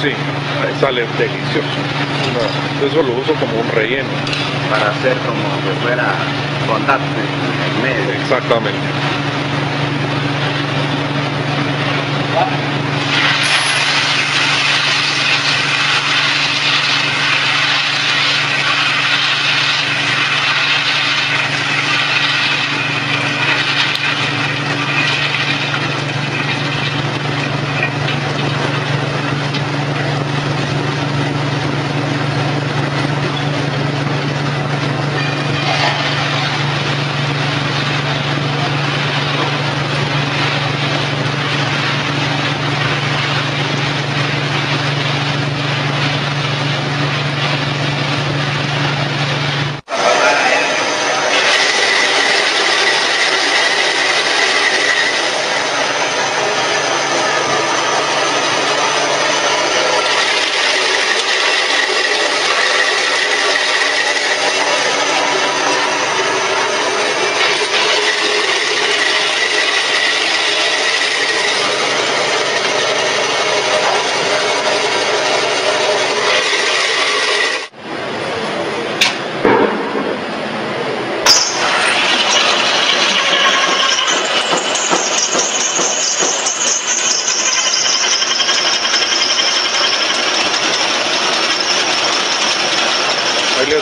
Sí, ahí sale delicioso. No, eso lo uso como un relleno. Para hacer como que fuera contacto en medio. Exactamente.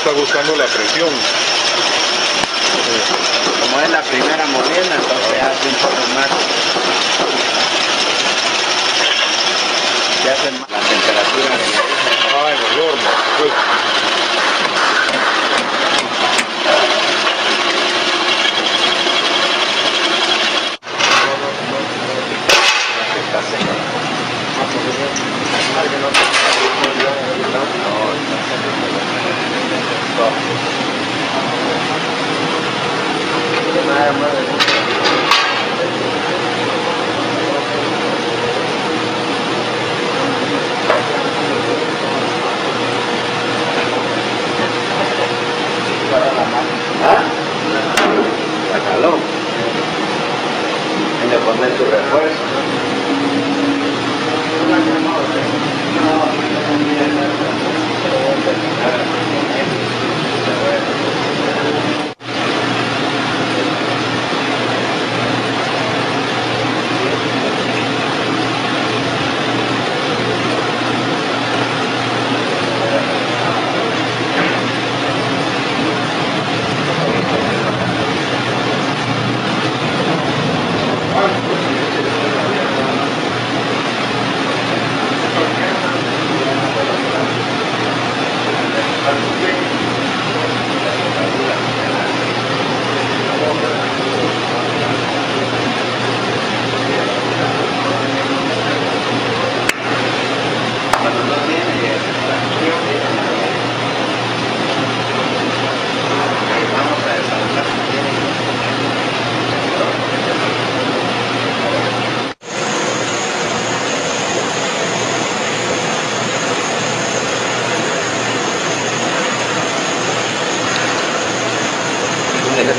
Está gustando la presión. Como es la primera molienda, entonces hace un poco más. Ya hace más la temperatura de la Ah, en el horno. Pues, que está seca. ¿Ah? La calor. Hay que poner tu refuerzo. Cuando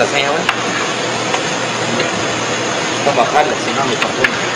¿Dónde está la seña, güey? Vamos a bajarle, si no, papel. Bajarla.